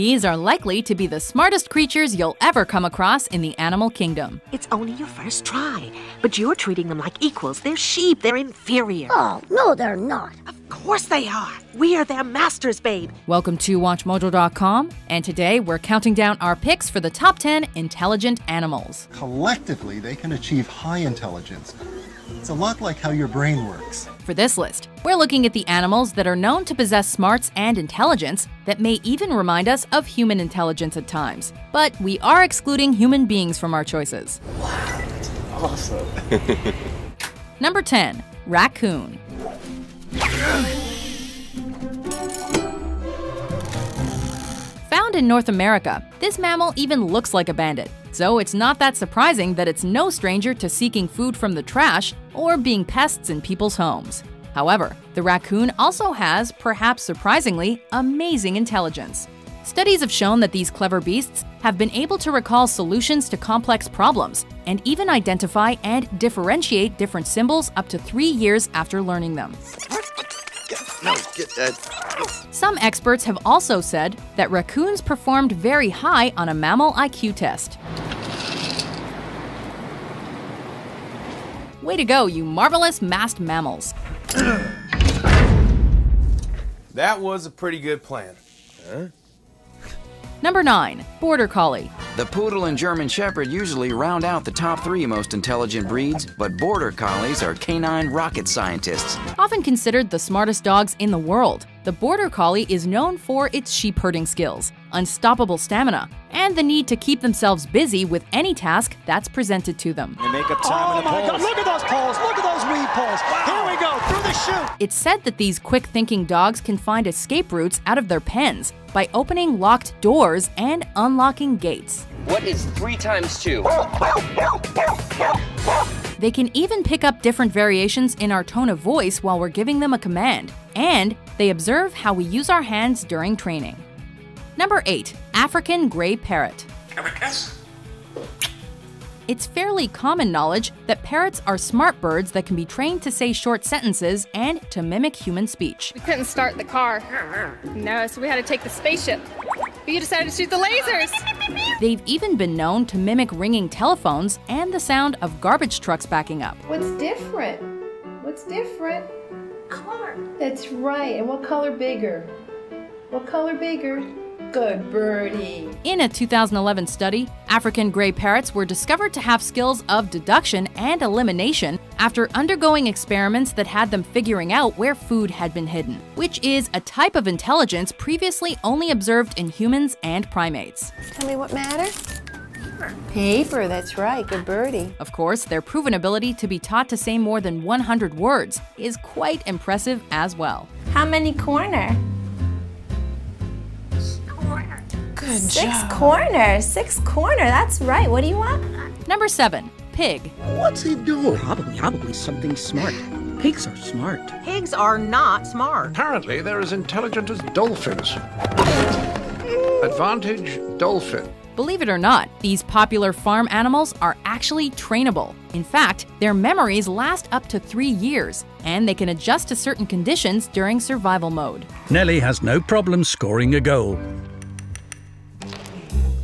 These are likely to be the smartest creatures you'll ever come across in the animal kingdom. It's only your first try, but you're treating them like equals. They're sheep, they're inferior. Oh, no, they're not. Of course they are. We are their masters, babe. Welcome to WatchMojo.com, and today we're counting down our picks for the top 10 intelligent animals. Collectively, they can achieve high intelligence. It's a lot like how your brain works. For this list, we're looking at the animals that are known to possess smarts and intelligence that may even remind us of human intelligence at times. But we are excluding human beings from our choices. Wow, that's awesome. Number 10. Raccoon. Found in North America, this mammal even looks like a bandit. So it's not that surprising that it's no stranger to seeking food from the trash or being pests in people's homes. However, the raccoon also has, perhaps surprisingly, amazing intelligence. Studies have shown that these clever beasts have been able to recall solutions to complex problems and even identify and differentiate different symbols up to three years after learning them. No. Some experts have also said that raccoons performed very high on a mammal IQ test. Way to go, you marvelous masked mammals. That was a pretty good plan. Huh? Number 9. Border Collie. The Poodle and German Shepherd usually round out the top three most intelligent breeds, but Border Collies are canine rocket scientists. Often considered the smartest dogs in the world, the Border Collie is known for its sheep herding skills, unstoppable stamina, and the need to keep themselves busy with any task that's presented to them. They make up time oh my God, look at those poles! Look at those weave poles! Here we go, through the chute! It's said that these quick thinking dogs can find escape routes out of their pens by opening locked doors and unlocking gates. What is three times two? Oh, oh, oh, They can even pick up different variations in our tone of voice while we're giving them a command, and they observe how we use our hands during training. Number 8. African Gray Parrot. It's fairly common knowledge that parrots are smart birds that can be trained to say short sentences and to mimic human speech. We couldn't start the car. No, so we had to take the spaceship. But you decided to shoot the lasers. They've even been known to mimic ringing telephones and the sound of garbage trucks backing up. What's different? What's different? Color. That's right. And what color bigger? What color bigger? Good birdie. In a 2011 study, African gray parrots were discovered to have skills of deduction and elimination after undergoing experiments that had them figuring out where food had been hidden, which is a type of intelligence previously only observed in humans and primates. Tell me what matter? Paper, that's right, good birdie. Of course, their proven ability to be taught to say more than 100 words is quite impressive as well. How many corner? Good Six job. corners. Six corner. That's right. What do you want? Number seven, pig. What's he doing? Probably, probably something smart. Pigs are smart. Pigs are not smart. Apparently, they're as intelligent as dolphins. Advantage dolphin. Believe it or not, these popular farm animals are actually trainable. In fact, their memories last up to three years, and they can adjust to certain conditions during survival mode. Nellie has no problem scoring a goal.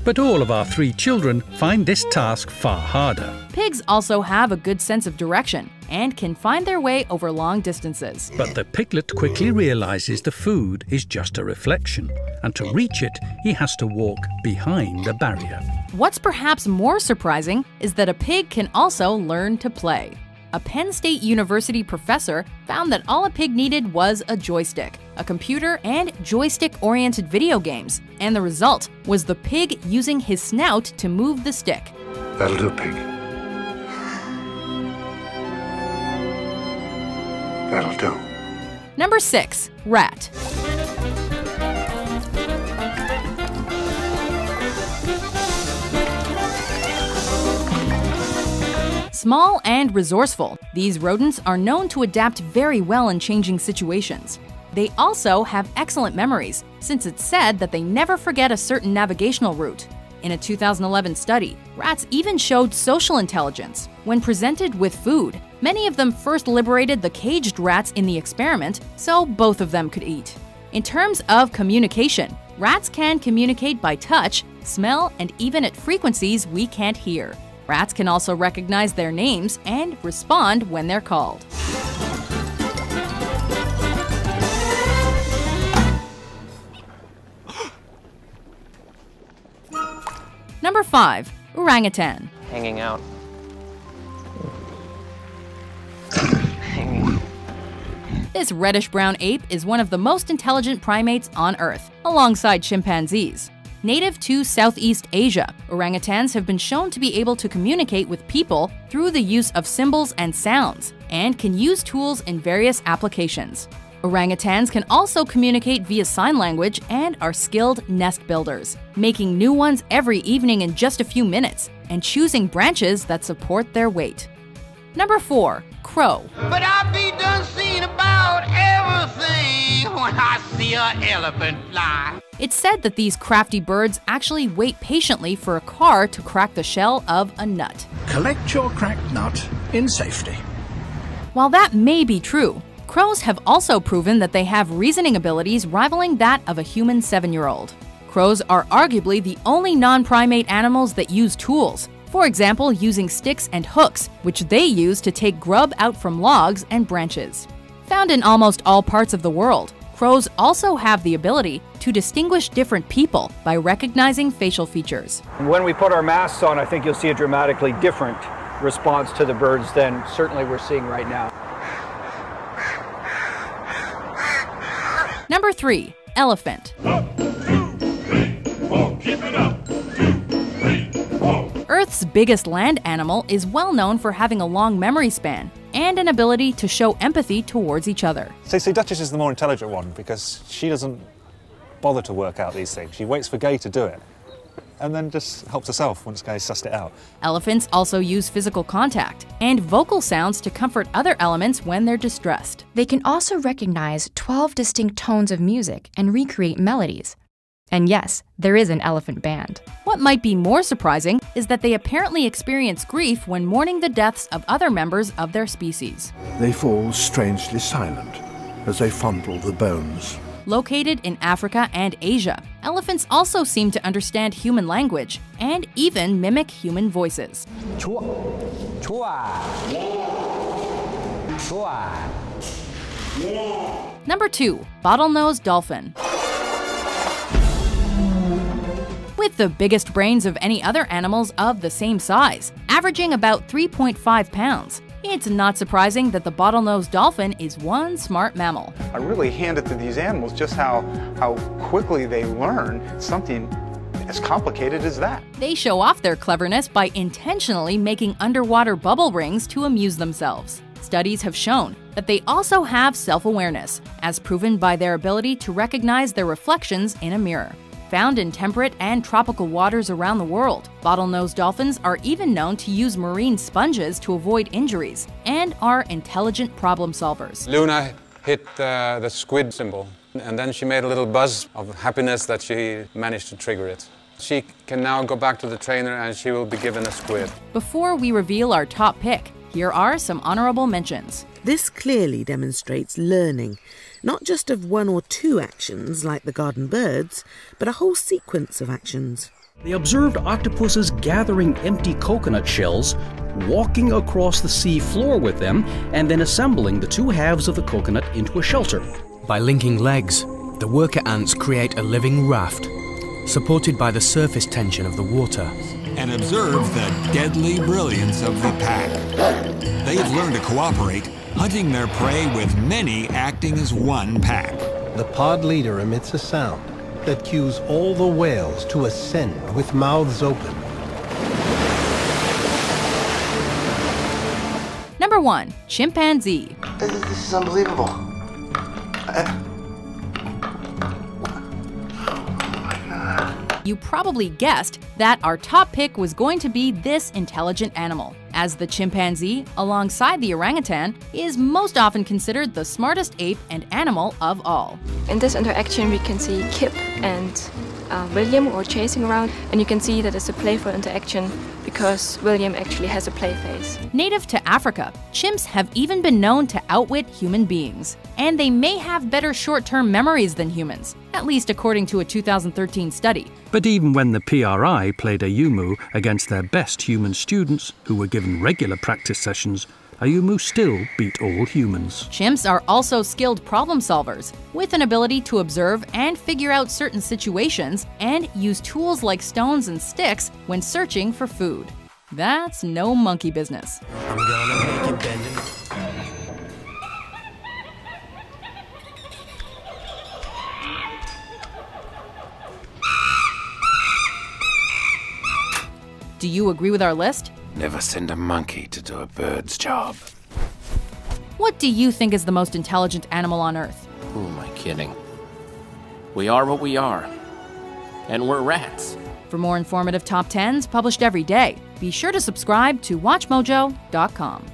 But all of our three children find this task far harder. Pigs also have a good sense of direction and can find their way over long distances. But the piglet quickly realizes the food is just a reflection, and to reach it, he has to walk behind a barrier. What's perhaps more surprising is that a pig can also learn to play. A Penn State University professor found that all a pig needed was a joystick, a computer, and joystick oriented video games. And the result was the pig using his snout to move the stick. That'll do, pig. That'll do. Number 6. Rat. Small and resourceful, these rodents are known to adapt very well in changing situations. They also have excellent memories, since it's said that they never forget a certain navigational route. In a 2011 study, rats even showed social intelligence. When presented with food, many of them first liberated the caged rats in the experiment so both of them could eat. In terms of communication, Rats can communicate by touch, smell, and even at frequencies we can't hear. Rats can also recognize their names and respond when they're called. Number 5. Orangutan. Hanging out. This reddish brown ape is one of the most intelligent primates on Earth, alongside chimpanzees. Native to Southeast Asia, orangutans have been shown to be able to communicate with people through the use of symbols and sounds, and can use tools in various applications. Orangutans can also communicate via sign language and are skilled nest builders, making new ones every evening in just a few minutes and choosing branches that support their weight. Number 4. Crow. But I be done seen about everything when I see an elephant fly. It's said that these crafty birds actually wait patiently for a car to crack the shell of a nut. Collect your cracked nut in safety. While that may be true, crows have also proven that they have reasoning abilities rivaling that of a human seven year old. Crows are arguably the only non primate animals that use tools, for example, using sticks and hooks, which they use to take grub out from logs and branches. Found in almost all parts of the world, crows also have the ability to distinguish different people by recognizing facial features. When we put our masks on, I think you'll see a dramatically different response to the birds than certainly we're seeing right now. Number 3. Elephant. Earth's biggest land animal is well known for having a long memory span and an ability to show empathy towards each other. So, see, Duchess is the more intelligent one because she doesn't bother to work out these things. She waits for Gay to do it and then just helps herself once Gay sussed it out. Elephants also use physical contact and vocal sounds to comfort other elements when they're distressed. They can also recognize 12 distinct tones of music and recreate melodies. And yes, there is an elephant band. What might be more surprising is that they apparently experience grief when mourning the deaths of other members of their species. They fall strangely silent as they fondle the bones. Located in Africa and Asia, elephants also seem to understand human language and even mimic human voices. Chua. Chua. Chua. Number 2. Bottlenose Dolphin with the biggest brains of any other animals of the same size, averaging about 3.5 pounds. It's not surprising that the bottlenose dolphin is one smart mammal. I really hand it to these animals just how, how quickly they learn something as complicated as that. They show off their cleverness by intentionally making underwater bubble rings to amuse themselves. Studies have shown that they also have self awareness, as proven by their ability to recognize their reflections in a mirror. Found in temperate and tropical waters around the world, bottlenose dolphins are even known to use marine sponges to avoid injuries and are intelligent problem solvers. Luna hit uh, the squid symbol, and then she made a little buzz of happiness that she managed to trigger it. She can now go back to the trainer and she will be given a squid. Before we reveal our top pick, here are some honorable mentions. This clearly demonstrates learning, not just of one or two actions like the garden birds, but a whole sequence of actions. They observed octopuses gathering empty coconut shells, walking across the sea floor with them, and then assembling the two halves of the coconut into a shelter. By linking legs, the worker ants create a living raft, supported by the surface tension of the water. And observe the deadly brilliance of the pack. They've learned to cooperate hunting their prey with many acting as one pack. The pod leader emits a sound that cues all the whales to ascend with mouths open. Number 1. Chimpanzee. This, this is unbelievable. I... You probably guessed that our top pick was going to be this intelligent animal, as the chimpanzee, alongside the orangutan, is most often considered the smartest ape and animal of all. In this interaction, we can see Kip and uh, William are chasing around, and you can see that it's a playful interaction because William actually has a play face. Native to Africa, chimps have even been known to outwit human beings. And they may have better short term memories than humans, at least according to a 2013 study. But even when the PRI played Ayumu against their best human students, who were given regular practice sessions, Ayumu still beat all humans. Chimps are also skilled problem solvers, with an ability to observe and figure out certain situations and use tools like stones and sticks when searching for food. That's no monkey business. I'm gonna make it bending. Do you agree with our list? Never send a monkey to do a bird's job. What do you think is the most intelligent animal on Earth? Who am I kidding? We are what we are. And we're rats. For more informative top 10s published every day, be sure to subscribe to WatchMojo.com.